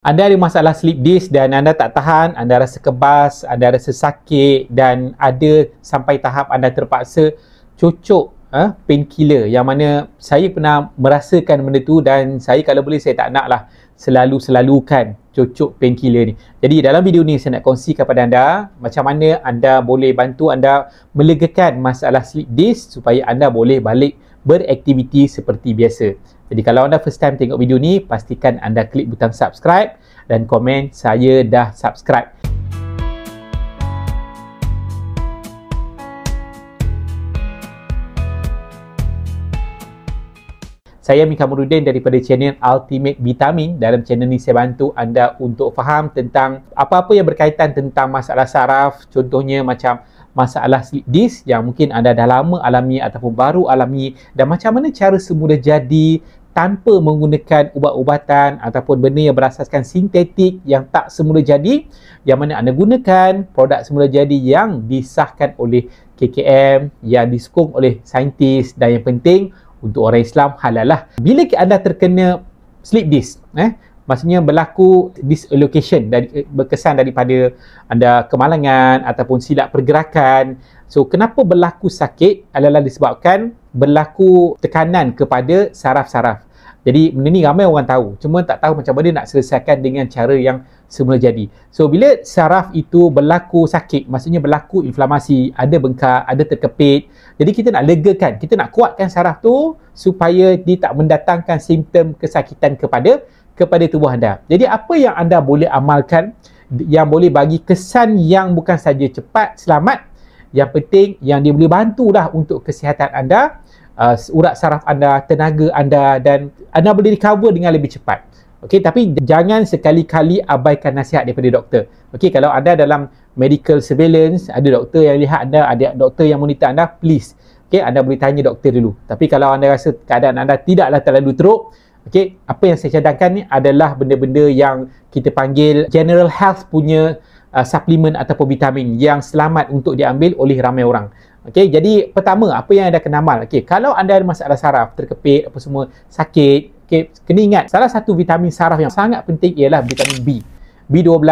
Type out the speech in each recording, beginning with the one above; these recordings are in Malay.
Anda ada masalah sleep disc dan anda tak tahan, anda rasa kebas, anda rasa sakit dan ada sampai tahap anda terpaksa cucuk uh, painkiller yang mana saya pernah merasakan benda tu dan saya kalau boleh saya tak nak lah selalu-selalukan cucuk painkiller ni. Jadi dalam video ni saya nak kongsi kepada anda macam mana anda boleh bantu anda melegakan masalah sleep disc supaya anda boleh balik beraktiviti seperti biasa. Jadi kalau anda first time tengok video ni, pastikan anda klik butang subscribe dan komen saya dah subscribe. Saya Mika Murudin daripada channel Ultimate Vitamin. Dalam channel ni saya bantu anda untuk faham tentang apa-apa yang berkaitan tentang masalah saraf. Contohnya macam masalah sleep disc yang mungkin anda dah lama alami ataupun baru alami dan macam mana cara semula jadi tanpa menggunakan ubat-ubatan ataupun benda yang berasaskan sintetik yang tak semula jadi yang mana anda gunakan produk semula jadi yang disahkan oleh KKM yang disokong oleh saintis dan yang penting untuk orang Islam halal lah. Bila anda terkena sleep disc eh, maksudnya berlaku dislocation dari, berkesan daripada anda kemalangan ataupun silap pergerakan so kenapa berlaku sakit adalah disebabkan berlaku tekanan kepada saraf-saraf. Jadi benda ni ramai orang tahu. Cuma tak tahu macam mana nak selesaikan dengan cara yang semula jadi. So bila saraf itu berlaku sakit, maksudnya berlaku inflamasi, ada bengkak, ada terkepit. Jadi kita nak legakan, kita nak kuatkan saraf tu supaya dia tak mendatangkan simptom kesakitan kepada kepada tubuh anda. Jadi apa yang anda boleh amalkan yang boleh bagi kesan yang bukan saja cepat, selamat, yang penting yang dia boleh bantulah untuk kesihatan anda uh, urat saraf anda, tenaga anda dan anda boleh recover dengan lebih cepat. Okey, tapi jangan sekali-kali abaikan nasihat daripada doktor. Okey, kalau anda dalam medical surveillance, ada doktor yang lihat anda, ada doktor yang monitor anda, please. Okey, anda boleh tanya doktor dulu. Tapi kalau anda rasa keadaan anda tidaklah terlalu teruk, okey, apa yang saya cadangkan ni adalah benda-benda yang kita panggil general health punya uh, suplemen ataupun vitamin yang selamat untuk diambil oleh ramai orang. Okey, jadi pertama apa yang anda kena amal? Okey, kalau anda ada masalah saraf, terkepit apa semua, sakit, okey, kena ingat salah satu vitamin saraf yang sangat penting ialah vitamin B. B12,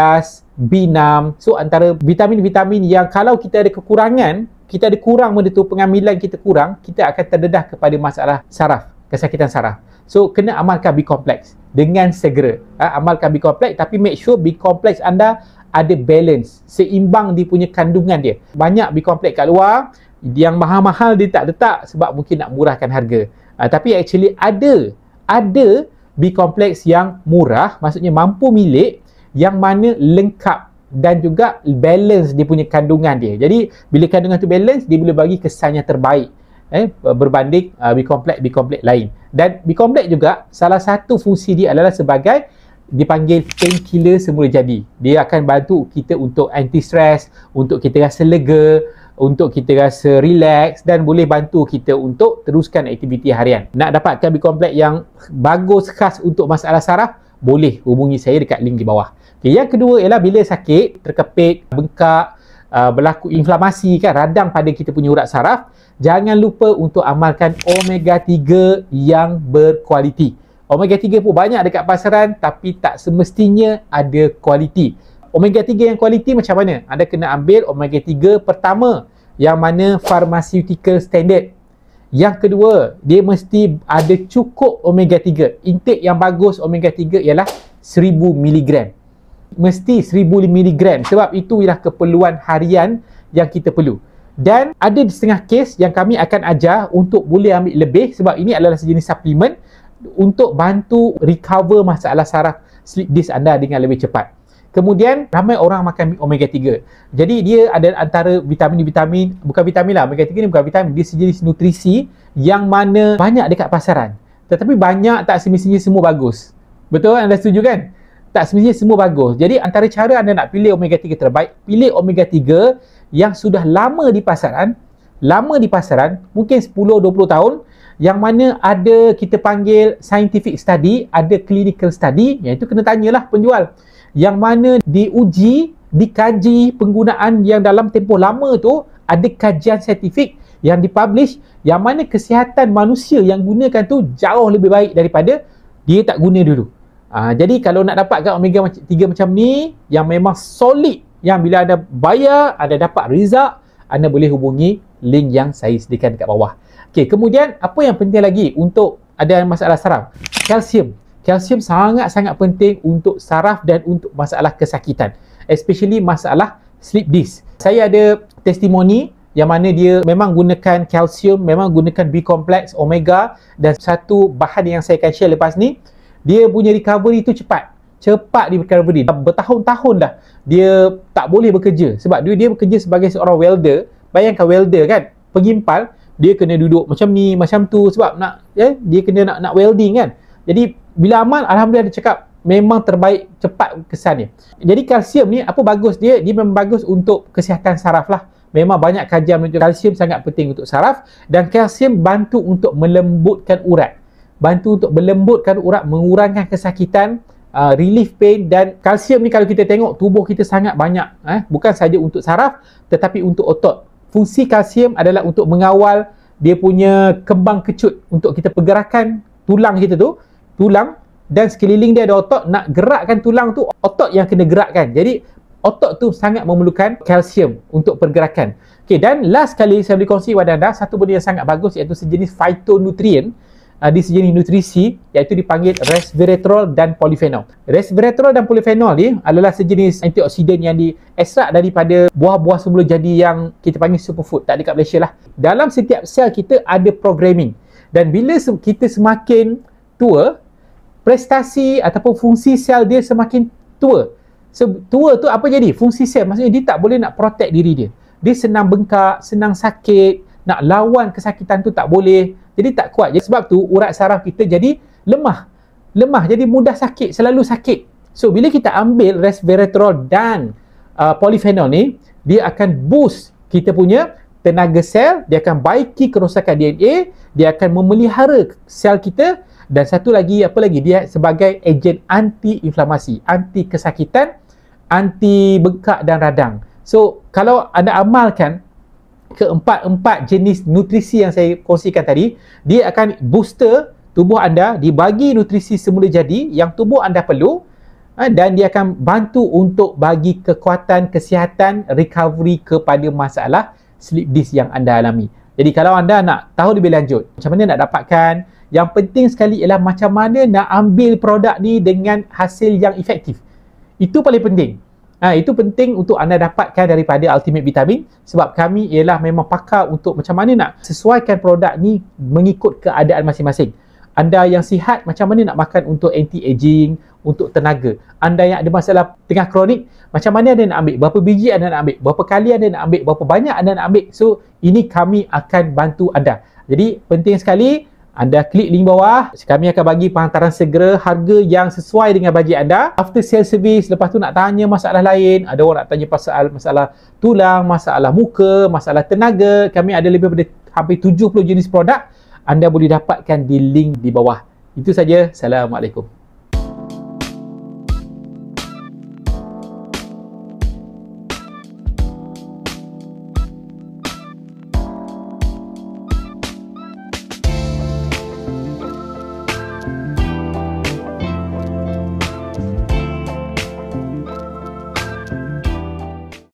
B6. So antara vitamin-vitamin yang kalau kita ada kekurangan, kita ada kurang benda tu, pengambilan kita kurang, kita akan terdedah kepada masalah saraf, kesakitan saraf. So kena amalkan B complex dengan segera. Ha, amalkan B complex tapi make sure B complex anda ada balance, seimbang dia punya kandungan dia. Banyak B-complex kat luar, yang mahal-mahal dia tak letak sebab mungkin nak murahkan harga. Uh, tapi actually ada, ada B-complex yang murah, maksudnya mampu milik, yang mana lengkap dan juga balance dia punya kandungan dia. Jadi, bila kandungan tu balance, dia boleh bagi kesan yang terbaik eh, berbanding uh, B-complex, B-complex lain. Dan B-complex juga, salah satu fungsi dia adalah sebagai dipanggil painkiller semula jadi. Dia akan bantu kita untuk anti stress, untuk kita rasa lega, untuk kita rasa relax dan boleh bantu kita untuk teruskan aktiviti harian. Nak dapatkan B-complex yang bagus khas untuk masalah saraf, boleh hubungi saya dekat link di bawah. Okay, yang kedua ialah bila sakit, terkepit, bengkak, uh, berlaku inflamasi kan radang pada kita punya urat saraf, jangan lupa untuk amalkan omega 3 yang berkualiti. Omega 3 pun banyak dekat pasaran tapi tak semestinya ada kualiti. Omega 3 yang kualiti macam mana? Anda kena ambil omega 3 pertama yang mana pharmaceutical standard. Yang kedua, dia mesti ada cukup omega 3. Intake yang bagus omega 3 ialah 1000 mg. Mesti 1000 mg sebab itu ialah keperluan harian yang kita perlu. Dan ada setengah kes yang kami akan ajar untuk boleh ambil lebih sebab ini adalah sejenis suplemen untuk bantu recover masalah saraf sleep disc anda dengan lebih cepat. Kemudian ramai orang makan omega 3. Jadi dia ada antara vitamin-vitamin, bukan vitamin lah, omega 3 ni bukan vitamin, dia sejenis nutrisi yang mana banyak dekat pasaran. Tetapi banyak tak semestinya semua bagus. Betul anda setuju kan? Tak semestinya semua bagus. Jadi antara cara anda nak pilih omega 3 terbaik, pilih omega 3 yang sudah lama di pasaran, lama di pasaran, mungkin 10 20 tahun yang mana ada kita panggil scientific study, ada clinical study, iaitu kena tanyalah penjual. Yang mana diuji, dikaji penggunaan yang dalam tempoh lama tu ada kajian saintifik yang dipublish yang mana kesihatan manusia yang gunakan tu jauh lebih baik daripada dia tak guna dulu. Uh, jadi kalau nak dapatkan omega 3 macam ni yang memang solid yang bila anda bayar anda dapat result anda boleh hubungi link yang saya sediakan dekat bawah. Okey, kemudian apa yang penting lagi untuk ada masalah saraf? Kalsium. Kalsium sangat-sangat penting untuk saraf dan untuk masalah kesakitan. Especially masalah sleep disc. Saya ada testimoni yang mana dia memang gunakan kalsium, memang gunakan B-complex, omega dan satu bahan yang saya akan share lepas ni, dia punya recovery tu cepat. Cepat dia recovery. Bertahun-tahun dah dia tak boleh bekerja sebab dia, dia bekerja sebagai seorang welder bayangkan welder kan pengimpal dia kena duduk macam ni macam tu sebab nak ya dia kena nak nak welding kan. Jadi bila aman alhamdulillah dia cakap memang terbaik cepat kesannya. Jadi kalsium ni apa bagus dia? Dia memang bagus untuk kesihatan saraf lah. Memang banyak kajian menunjukkan kalsium sangat penting untuk saraf dan kalsium bantu untuk melembutkan urat. Bantu untuk melembutkan urat mengurangkan kesakitan uh, relief pain dan kalsium ni kalau kita tengok tubuh kita sangat banyak eh bukan saja untuk saraf tetapi untuk otot fungsi kalsium adalah untuk mengawal dia punya kembang kecut untuk kita pergerakan tulang kita tu tulang dan sekeliling dia ada otot nak gerakkan tulang tu otot yang kena gerakkan. Jadi otot tu sangat memerlukan kalsium untuk pergerakan. Okay, dan last kali saya boleh kongsi kepada anda satu benda yang sangat bagus iaitu sejenis phytonutrient uh, di sejenis nutrisi iaitu dipanggil resveratrol dan polyphenol. Resveratrol dan polyphenol ni adalah sejenis antioksidan yang diekstrak daripada buah-buah semula jadi yang kita panggil superfood tak dekat Malaysia lah. Dalam setiap sel kita ada programming dan bila kita semakin tua prestasi ataupun fungsi sel dia semakin tua. So, tua tu apa jadi? Fungsi sel maksudnya dia tak boleh nak protect diri dia. Dia senang bengkak, senang sakit, nak lawan kesakitan tu tak boleh. Jadi tak kuat. Jadi sebab tu urat saraf kita jadi lemah. Lemah jadi mudah sakit selalu sakit. So bila kita ambil resveratrol dan uh, polyphenol ni dia akan boost kita punya tenaga sel dia akan baiki kerosakan DNA dia akan memelihara sel kita dan satu lagi apa lagi? Dia sebagai ejen anti-inflamasi anti kesakitan anti bengkak dan radang. So kalau anda amalkan keempat-empat jenis nutrisi yang saya kongsikan tadi, dia akan booster tubuh anda dibagi nutrisi semula jadi yang tubuh anda perlu ha, dan dia akan bantu untuk bagi kekuatan kesihatan recovery kepada masalah sleep disc yang anda alami. Jadi kalau anda nak tahu lebih lanjut macam mana nak dapatkan, yang penting sekali ialah macam mana nak ambil produk ni dengan hasil yang efektif. Itu paling penting. Ha, itu penting untuk anda dapatkan daripada Ultimate Vitamin sebab kami ialah memang pakar untuk macam mana nak sesuaikan produk ni mengikut keadaan masing-masing. Anda yang sihat macam mana nak makan untuk anti-aging, untuk tenaga. Anda yang ada masalah tengah kronik, macam mana anda nak ambil? Berapa biji anda nak ambil? Berapa kali anda nak ambil? Berapa banyak anda nak ambil? So, ini kami akan bantu anda. Jadi, penting sekali anda klik link bawah. Kami akan bagi penghantaran segera harga yang sesuai dengan bajet anda. After sale service lepas tu nak tanya masalah lain. Ada orang nak tanya pasal masalah tulang masalah muka masalah tenaga. Kami ada lebih daripada hampir 70 jenis produk. Anda boleh dapatkan di link di bawah. Itu saja. Assalamualaikum